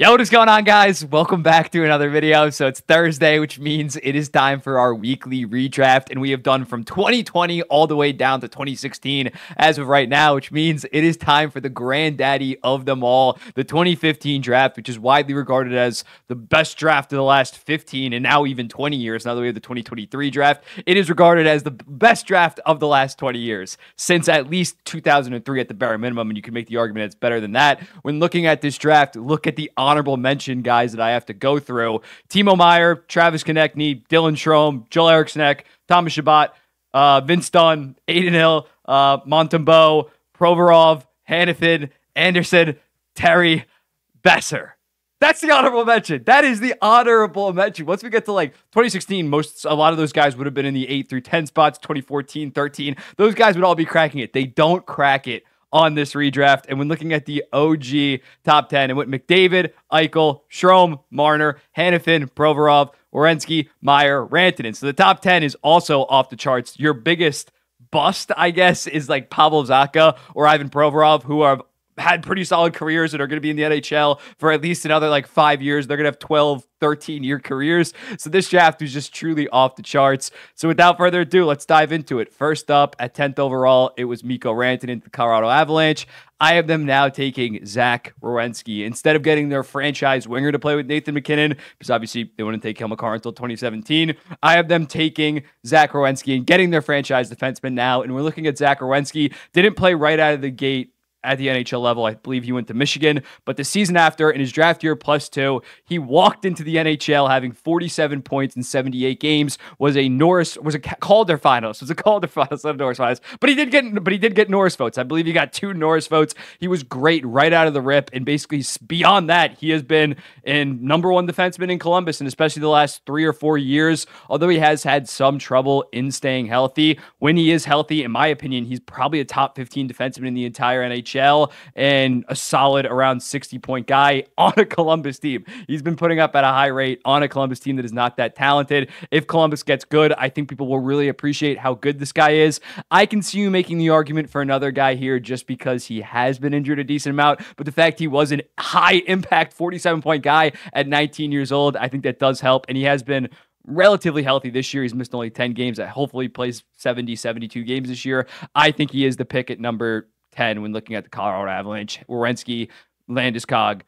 Yo, what is going on, guys? Welcome back to another video. So it's Thursday, which means it is time for our weekly redraft. And we have done from 2020 all the way down to 2016 as of right now, which means it is time for the granddaddy of them all, the 2015 draft, which is widely regarded as the best draft of the last 15 and now even 20 years. Now that we have the 2023 draft, it is regarded as the best draft of the last 20 years since at least 2003 at the bare minimum. And you can make the argument it's better than that. When looking at this draft, look at the honorable mention guys that I have to go through. Timo Meier, Travis Konecny, Dylan Strome, Joel Eriksson, Thomas Chabot, uh, Vince Dunn, Adin Hill, uh, Montembeault, Provorov, Hanifin, Anderson, Terry, Boeser. That's the honorable mention. That is the honorable mention. Once we get to like 2016, most a lot of those guys would have been in the 8 through 10 spots, 2014, 13. Those guys would all be cracking it. They don't crack it on this redraft. And when looking at the OG top 10, it went McDavid, Eichel, Strome, Marner, Hanifin, Provorov, Werenski, Meier, Rantanen. So the top 10 is also off the charts. Your biggest bust, I guess, is like Pavel Zacha or Ivan Provorov, who are had pretty solid careers and are going to be in the NHL for at least another like five years. They're going to have 12, 13 year careers. So this draft was just truly off the charts. So without further ado, let's dive into it. First up at 10th overall, it was Mikko Rantanen, the Colorado Avalanche. I have them now taking Zach Werenski instead of getting their franchise winger to play with Nathan MacKinnon, because obviously they wouldn't take Makar until 2017. I have them taking Zach Werenski and getting their franchise defenseman now. And we're looking at Zach Werenski. Didn't play right out of the gate at the NHL level. I believe he went to Michigan, but the season after, in his draft year plus two, he walked into the NHL having 47 points in 78 games. Was a Norris was a Calder finalist. Was a Calder finalist, not a Norris finalist. But he did get, but he did get Norris votes. I believe he got two Norris votes. He was great right out of the rip, and basically beyond that, he has been in number one defenseman in Columbus, and especially the last three or four years. Although he has had some trouble in staying healthy, when he is healthy, in my opinion, he's probably a top 15 defenseman in the entire NHL And a solid around 60 point guy on a Columbus team. He's been putting up at a high rate on a Columbus team that is not that talented. If Columbus gets good, I think people will really appreciate how good this guy is. I can see you making the argument for another guy here just because he has been injured a decent amount, but the fact he was a high impact 47 point guy at 19 years old, I think that does help. And he has been relatively healthy this year. He's missed only 10 games. That hopefully plays 70, 72 games this year. I think he is the pick at number 10 when looking at the Colorado Avalanche. Werenski, Landeskog,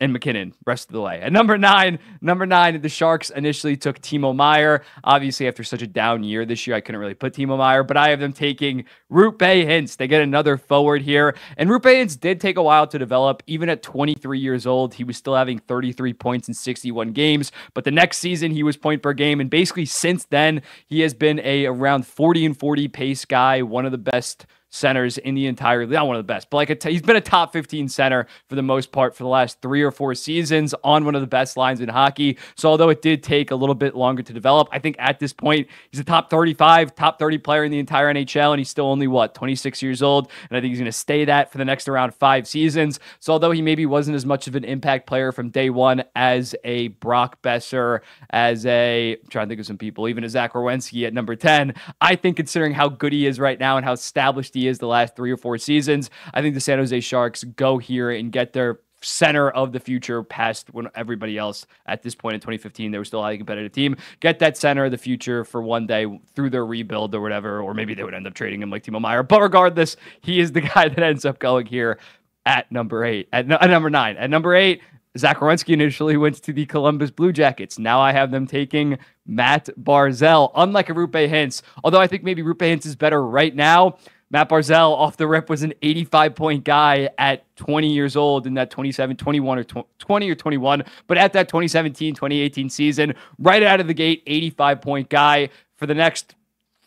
and MacKinnon rest of the way. At number nine, number nine, the Sharks initially took Timo Meier. Obviously, after such a down year this year, I couldn't really put Timo Meier, but I have them taking Roope Hintz. They get another forward here. And Roope Hintz did take a while to develop. Even at 23 years old, he was still having 33 points in 61 games. But the next season, he was point per game. And basically, since then, he has been a around 40 and 40 pace guy, one of the best centers in the entire league. not one of the best, but like he's been a top 15 center for the most part for the last three or four seasons on one of the best lines in hockey. So although it did take a little bit longer to develop, I think at this point he's a top 35, top 30 player in the entire NHL, and he's still only what 26 years old, and I think he's going to stay that for the next around five seasons. So although he maybe wasn't as much of an impact player from day one as a Brock Boeser, as a I'm trying to think of some people, even a Zach Werenski at number 10, I think considering how good he is right now and how established he is the last three or four seasons. I think the San Jose Sharks go here and get their center of the future past when everybody else at this point in 2015 they were still a highly competitive team get that center of the future for one day through their rebuild or whatever or maybe they would end up trading him like Timo Meier but regardless he is the guy that ends up going here at number eight at, at number nine at number eight Zach initially went to the Columbus Blue Jackets. Now I have them taking Matt Barzal, unlike a Roope Hintz. Although I think maybe Roope Hintz is better right now. Matt Barzal off the rip was an 85 point guy at 20 years old in that 27, 21 or 20 or 21. But at that 2017, 2018 season, right out of the gate, 85 point guy for the next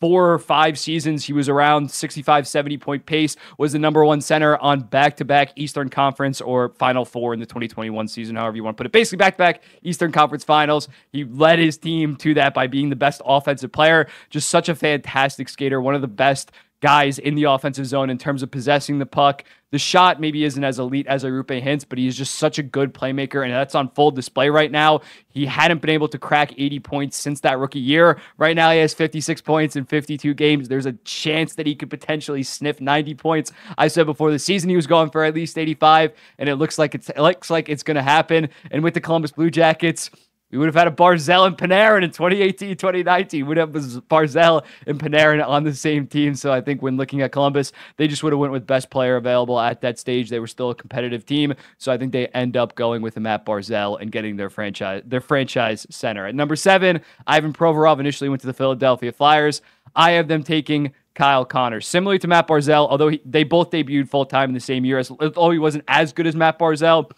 four or five seasons, he was around 65, 70 point pace, was the number one center on back to back Eastern Conference or Final Four in the 2021 season, however you want to put it. Basically, back to back Eastern Conference finals. He led his team to that by being the best offensive player. Just such a fantastic skater, one of the best guys in the offensive zone in terms of possessing the puck. The shot maybe isn't as elite as Roope Hintz, but he's just such a good playmaker, and that's on full display right now. He hadn't been able to crack 80 points since that rookie year. Right now, he has 56 points in 52 games. There's a chance that he could potentially sniff 90 points. I said before the season he was going for at least 85, and it looks like it's it looks like it's going to happen. And with the Columbus Blue Jackets, we would have had a Barzal and Panarin in 2018, 2019. We'd have Barzal and Panarin on the same team. So I think when looking at Columbus, they just would have went with best player available at that stage. They were still a competitive team. So I think they end up going with the Matt Barzal and getting their franchise their franchise center. At number seven, Ivan Provorov initially went to the Philadelphia Flyers. I have them taking Kyle Connor. Similarly to Matt Barzal, although he, they both debuted full time in the same year, as, although he wasn't as good as Matt Barzal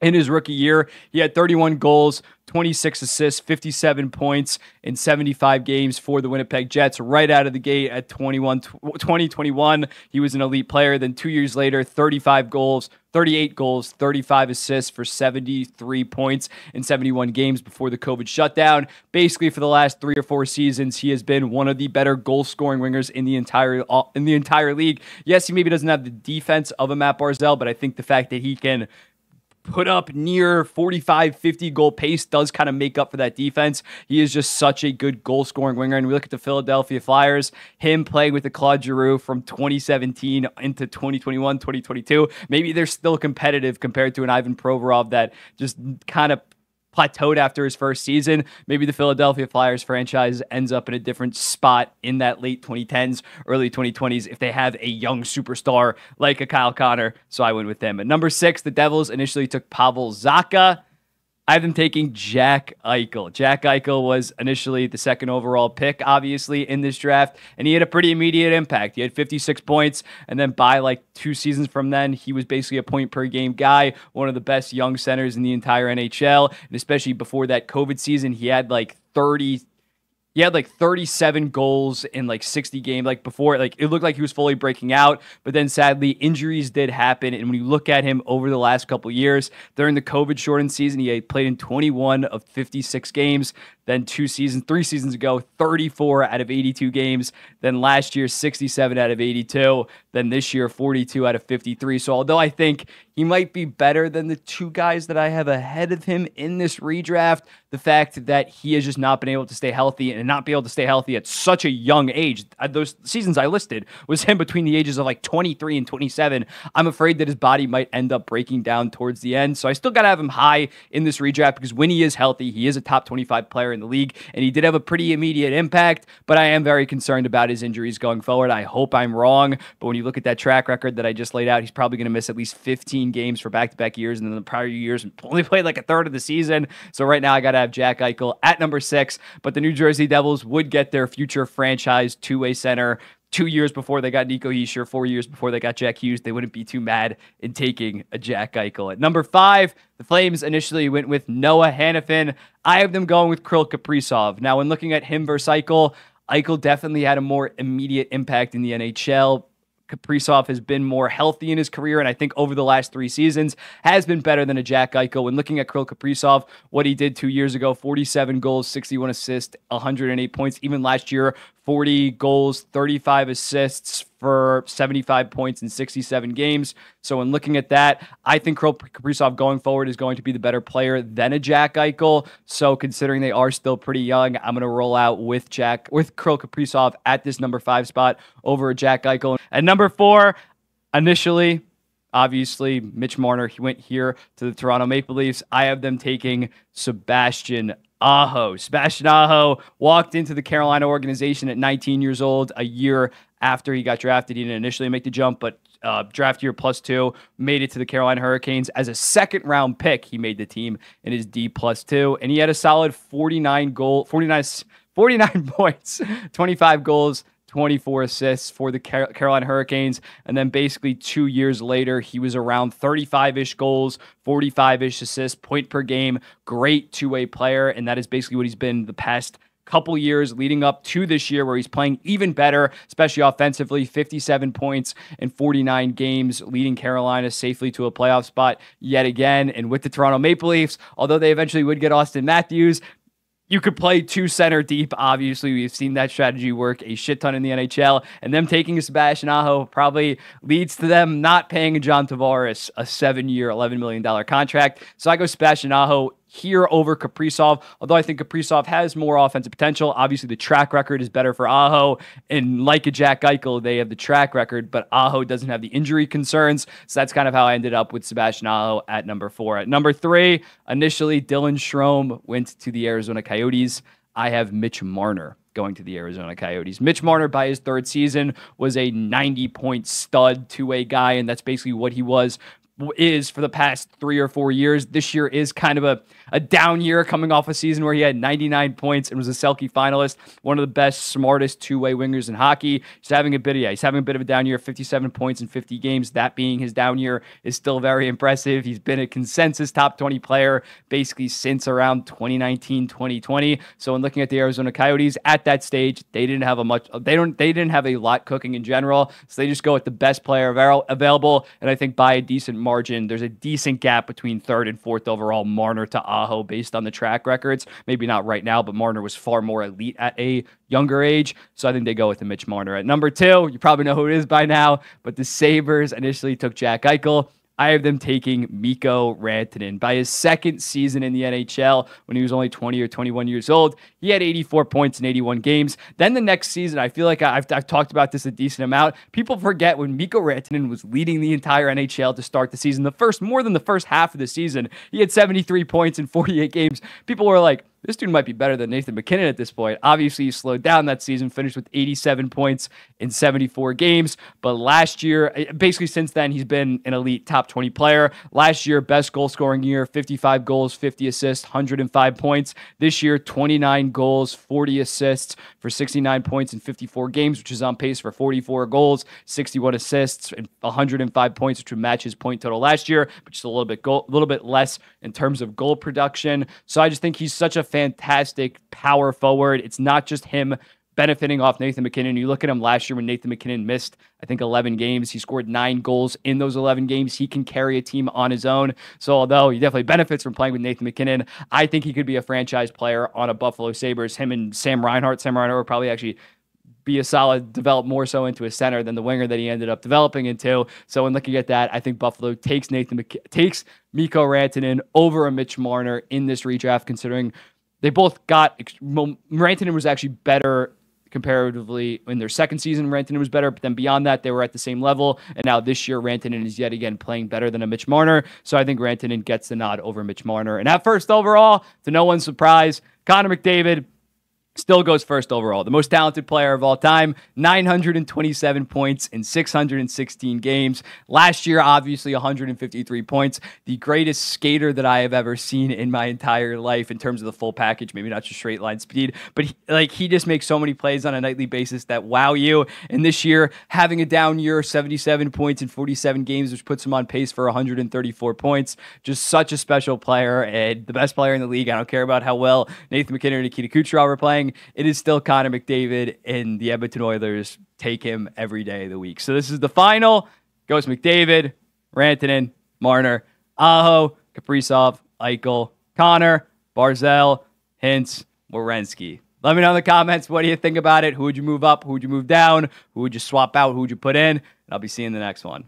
in his rookie year. He had 31 goals, 26 assists, 57 points in 75 games for the Winnipeg Jets right out of the gate at 21 2021. He was an elite player. Then 2 years later, 35 goals, 38 goals, 35 assists for 73 points in 71 games before the COVID shutdown. Basically for the last 3 or 4 seasons, he has been one of the better goal-scoring wingers in the entire uh, in the entire league. Yes, he maybe doesn't have the defense of a Matt Barzal, but I think the fact that he can put up near 45, 50 goal pace does kind of make up for that defense. He is just such a good goal scoring winger. And we look at the Philadelphia Flyers, him playing with the Claude Giroux from 2017 into 2021, 2022. Maybe they're still competitive compared to an Ivan Provorov that just kind of plateaued after his first season. Maybe the Philadelphia Flyers franchise ends up in a different spot in that late 2010s, early 2020s if they have a young superstar like a Kyle Connor. So I went with them. At number six, the Devils initially took Pavel Zacha. I have them taking Jack Eichel. Jack Eichel was initially the second overall pick, obviously, in this draft, and he had a pretty immediate impact. He had 56 points, and then by like two seasons from then, he was basically a point per game guy, one of the best young centers in the entire NHL. And especially before that COVID season, he had like 30 he had like 37 goals in like 60 games like before like it looked like he was fully breaking out but then sadly injuries did happen and when you look at him over the last couple years during the covid shortened season he played in 21 of 56 games then two seasons, three seasons ago, 34 out of 82 games. Then last year, 67 out of 82. Then this year, 42 out of 53. So although I think he might be better than the two guys that I have ahead of him in this redraft, the fact that he has just not been able to stay healthy and not be able to stay healthy at such a young age, those seasons I listed was him between the ages of like 23 and 27. I'm afraid that his body might end up breaking down towards the end. So I still got to have him high in this redraft because when he is healthy, he is a top 25 player in the league, and he did have a pretty immediate impact. But I am very concerned about his injuries going forward. I hope I'm wrong, but when you look at that track record that I just laid out, he's probably going to miss at least 15 games for back to back years, and then the prior years only played like a third of the season. So right now, I got to have Jack Eichel at number six. But the New Jersey Devils would get their future franchise two way center two years before they got Nico Hischier, four years before they got Jack Hughes, they wouldn't be too mad in taking a Jack Eichel. At number five, the Flames initially went with Noah Hanifin. I have them going with Kirill Kaprizov. Now, when looking at him versus Eichel, Eichel definitely had a more immediate impact in the NHL. Kaprizov has been more healthy in his career, and I think over the last three seasons has been better than a Jack Eichel. When looking at Kirill Kaprizov, what he did two years ago 47 goals, 61 assists, 108 points. Even last year, 40 goals, 35 assists for 75 points in 67 games. So, in looking at that, I think Kirill Kaprizov going forward is going to be the better player than a Jack Eichel. So, considering they are still pretty young, I'm going to roll out with Jack with Kirill Kaprizov at this number five spot over Jack Eichel. At number four, initially, obviously, Mitch Marner he went here to the Toronto Maple Leafs. I have them taking Sebastian Aho. Sebastian Aho walked into the Carolina organization at 19 years old, a year after he got drafted. He didn't initially make the jump, but uh, draft year plus two, made it to the Carolina Hurricanes as a second round pick. He made the team in his D plus two, and he had a solid 49 goal, 49, 49 points, 25 goals, 24 assists for the Carolina Hurricanes. And then basically two years later, he was around 35 ish goals, 45 ish assists, point per game. Great two way player. And that is basically what he's been the past couple years leading up to this year where he's playing even better, especially offensively 57 points in 49 games, leading Carolina safely to a playoff spot yet again. And with the Toronto Maple Leafs, although they eventually would get Auston Matthews, you could play two center deep. Obviously, we've seen that strategy work a shit ton in the NHL. And them taking Sebastian Aho probably leads to them not paying John Tavares a seven year, $11 million contract. So I go Sebastian Aho here over Kaprizov. Although I think Kaprizov has more offensive potential. Obviously, the track record is better for Aho. And like a Jack Eichel, they have the track record, but Aho doesn't have the injury concerns. So that's kind of how I ended up with Sebastian Aho at number four. At number three, initially, Dylan Strome went to the Arizona Coyotes. I have Mitch Marner going to the Arizona Coyotes. Mitch Marner, by his third season, was a 90 point stud two way guy, and that's basically what he was is for the past three or four years. This year is kind of a, a down year coming off a season where he had 99 points and was a Selke finalist, one of the best, smartest two-way wingers in hockey. He's having a bit of yeah, he's having a bit of a down year, 57 points in 50 games. That being his down year is still very impressive. He's been a consensus top 20 player basically since around 2019, 2020. So in looking at the Arizona Coyotes at that stage, they didn't have a much they don't they didn't have a lot cooking in general. So they just go with the best player available and I think by a decent margin. There's a decent gap between third and fourth overall, Marner to Aho, based on the track records. Maybe not right now, but Marner was far more elite at a younger age. So I think they go with the Mitch Marner. At number two, you probably know who it is by now, but the Sabres initially took Jack Eichel. I have them taking Mikko Rantanen. By his second season in the NHL, when he was only 20 or 21 years old, he had 84 points in 81 games. Then the next season, I feel like I've, I've talked about this a decent amount. People forget when Mikko Rantanen was leading the entire NHL to start the season, the first, more than the first half of the season, he had 73 points in 48 games. People were like, this dude might be better than Nathan MacKinnon at this point. Obviously, he slowed down that season, finished with 87 points in 74 games. But last year, eh, basically since then, he's been an elite top 20 player. Last year, best goal scoring year 55 goals, 50 assists, 105 points. This year, 29 goals, 40 assists for 69 points in 54 games, which is on pace for 44 goals, 61 assists, and 105 points, which would match his point total last year, but just a little bit goal, a little bit less in terms of goal production. So I just think he's such a fantastic power forward. It's not just him benefiting off Nathan MacKinnon. You look at him last year when Nathan MacKinnon missed, I think, 11 games. He scored nine goals in those 11 games. He can carry a team on his own. So, although he definitely benefits from playing with Nathan MacKinnon, I think he could be a franchise player on a Buffalo Sabres. Him and Sam Reinhart. Sam Reinhart would probably actually be a solid, develop more so into a center than the winger that he ended up developing into. So, in looking at that, I think Buffalo takes Nathan McK- takes Mikko Rantanen over a Mitch Marner in this redraft, considering they both got Rantanen was actually better comparatively in their second season. Rantanen was better, but then beyond that, they were at the same level. And now this year, Rantanen is yet again playing better than a Mitch Marner. So I think Rantanen gets the nod over Mitch Marner. And at first overall, to no one's surprise, Connor McDavid still goes first overall. The most talented player of all time, 927 points in 616 games. Last year, obviously, 153 points. The greatest skater that I have ever seen in my entire life in terms of the full package, maybe not just straight line speed, but he, like he just makes so many plays on a nightly basis that wow you. And this year, having a down year, 77 points in 47 games, which puts him on pace for 134 points. Just such a special player and the best player in the league. I don't care about how well Nathan MacKinnon and Nikita Kucherov are playing it is still Connor McDavid, and the Edmonton Oilers take him every day of the week. So this is the final. Goes McDavid, Rantanen, Marner, Aho, Kaprizov, Eichel, Connor, Barzal, Hintz, Werenski. Let me know in the comments what do you think about it? Who would you move up? Who would you move down? Who would you swap out? Who would you put in? And I'll be seeing the next one.